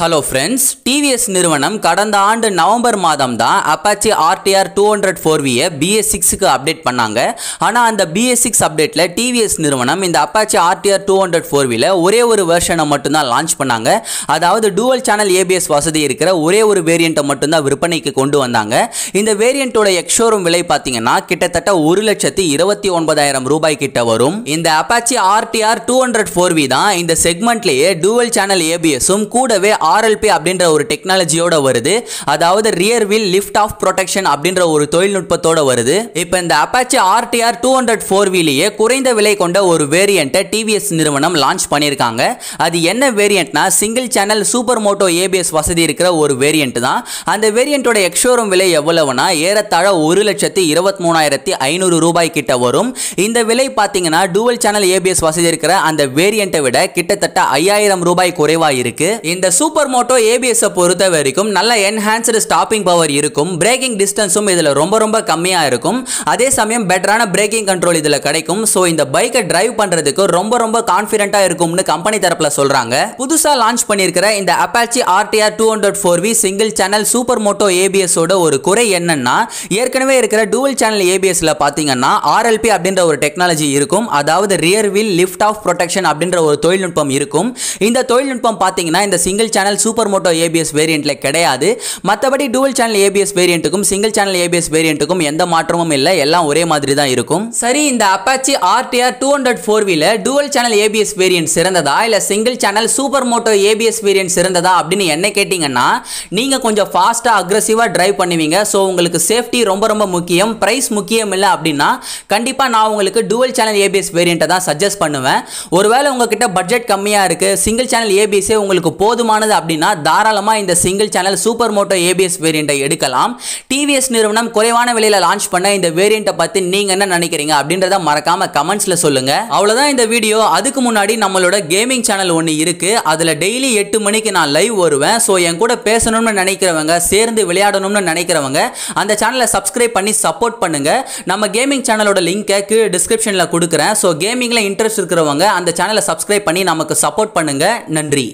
Hello friends TVS நிறுவனம் கடந்த ஆண்டு நவம்பர் மாதம் தான் Apache RTR two hundred four வியை BS சிக்ஸுக்கு அப்டேட் பண்ணாங்க. ஆனால் அந்த பிஎஸ் சிக்ஸ் அப்டேட்டில் டிவிஎஸ் நிறுவனம் இந்த Apache RTR two hundred four வியில் ஒரே ஒரு வெர்ஷனை மட்டும்தான் லான்ச் பண்ணாங்க. அதாவது டூவல் சேனல் ஏபிஎஸ் வசதி இருக்கிற ஒரே ஒரு வேரியண்ட்டை மட்டும்தான் விற்பனைக்கு கொண்டு வந்தாங்க. இந்த வேரியண்ட்டோட எக்ஷோரூம் விலை பார்த்தீங்கன்னா கிட்டத்தட்ட ஒரு லட்சத்தி இருபத்தி ஒன்பதாயிரம் ரூபாய் கிட்ட வரும். இந்த Apache RTR two hundred four V தான் இந்த செக்மெண்ட்லேயே டூவல் சேனல் ஏபிஎஸும் கூடவே ஆர்எல்பி அப்படின்ற ஒரு டெக்னாலஜியோட வருது. அதாவது rear wheel lift off protection அப்படின்ற ஒரு தொழில்நுட்பத்தோட வருது. இப்போ இந்த Apache RTR two hundred four விலேயே குறைந்த விலை கொண்ட ஒரு வேரியண்ட்டை டிவிஎஸ் நிறுவனம் லான்ச் பண்ணியிருக்காங்க. அது என்ன வேரியண்ட்னா single channel super moto ABS வசதி இருக்கிற ஒரு வேரியண்ட் தான். அந்த வேரியண்ட்டோட எக்ஷோரூம் விலை எவ்வளவுனா ஏறத்தாழ ஒரு லட்சத்தி இருபத்தி மூணாயிரத்தி ஐநூறு ரூபாய் கிட்ட வரும். இந்த விலை பார்த்தீங்கன்னா டூவல் சேனல் ஏபிஎஸ் வசதி இருக்கிற அந்த வேரியண்ட்டை விட கிட்டத்தட்ட ஐயாயிரம் ரூபாய் குறைவாக இருக்கு. இந்த சூப்பர் சூப்பர் மோட்டோ ஏபிஎஸ்ஸை பொறுத்த வரைக்கும் நல்ல என்ஹான்ஸ்டு ஸ்டாப்பிங் பவர் இருக்கும். பிரேக்கிங் டிஸ்டன்ஸும் இதில் ரொம்ப ரொம்ப கம்மியாக இருக்கும். அதே சமயம் பெட்டரான பிரேக்கிங் கண்ட்ரோல் இதில் கிடைக்கும். ஸோ இந்த பைக்கை டிரைவ் பண்ணுறதுக்கு ரொம்ப ரொம்ப கான்ஃபிடென்ட்டாக இருக்கும்னு கம்பெனி தரப்புல சொல்றாங்க. புதுசா லான்ச் பண்ணியிருக்கிற இந்த Apache RTR two hundred four V single channel super moto ஏபிஎஸ்ஸோட ஒரு குறை என்னன்னா ஏற்கனவே இருக்கிற டூவல் சேனல் ஏபிஎஸ்ல பார்த்தீங்கன்னா ஆர்எல்பி அப்படின்ற ஒரு டெக்னாலஜி இருக்கும். அதாவது rear wheel lift off protection அப்படின்ற ஒரு தொழில்நுட்பம் இருக்கும். இந்த தொழில்நுட்பம் பார்த்தீங்கன்னா இந்த single channel super moto ABS வேரியண்ட்ல கிடையாது. மற்றபடி டூவல் சேனல் ஏபிஎஸ் வேரியண்ட்டுக்கும் சிங்கிள் சேனல் ஏபிஎஸ் வேரியண்ட்டுக்கும் எந்த மாற்றமும் இல்லை. எல்லாம் ஒரே மாதிரி தான் இருக்கும். சரி இந்த Apache RTR two hundred four V dual channel ABS variant சிறந்ததா? இல்லை single channel super moto ABS variant சிறந்ததா? அப்படின்னு என்ன கேட்டீங்கன்னா நீங்கள் கொஞ்சம் ஃபாஸ்ட்டாக அக்ரஸிவாக டிரைவ் பண்ணுவீங்க. ஸோ உங்களுக்கு சேஃப்டி ரொம்ப ரொம்ப முக்கியம். பிரைஸ் முக்கியம் இல்லை அப்படின்னா கண்டிப்பாக நான் உங்களுக்கு டூவல் சேனல் ஏபிஎஸ் வேரியண்ட்டை தான் சஜஸ்ட் பண்ணுவேன். ஒருவேளை உங்ககிட்ட பட்ஜெட் கம்மியாக இருக்கு சிங்கிள் சேனல் ஏபிஎஸ்ஸே உங்களுக்கு போதுமானது அப்படின்னா தாராளமாக இந்த single channel super moto ABS வேரியண்ட்டை எடுக்கலாம். டிவிஎஸ் நிறுவனம் குறைவான விலையில் லான்ச் பண்ண இந்த வேரியண்ட்டை பற்றி நீங்கள் என்ன நினைக்கிறீங்க அப்படின்றத மறக்காம கமெண்ட்ஸில் சொல்லுங்க. அவ்வளோதான் இந்த வீடியோ அதுக்கு முன்னாடி நம்மளோட கேமிங் சேனல் ஒன்று இருக்கு. அதில் டெய்லி எட்டு மணிக்கு நான் லைவ் வருவேன். ஸோ என் கூட பேசணும்னு நினைக்கிறவங்க சேர்ந்து விளையாடணும்னு நினைக்கிறவங்க அந்த சேனலை சப்ஸ்கிரைப் பண்ணி சப்போர்ட் பண்ணுங்க. நம்ம கேமிங் சேனலோட லிங்கை கீழே டிஸ்கிரிப்ஷனில் கொடுக்குறேன். ஸோ கேமிங்கில் இன்ட்ரெஸ்ட் இருக்கிறவங்க அந்த சேனலை சப்ஸ்கிரைப் பண்ணி நமக்கு சப்போர்ட் பண்ணுங்க. நன்றி.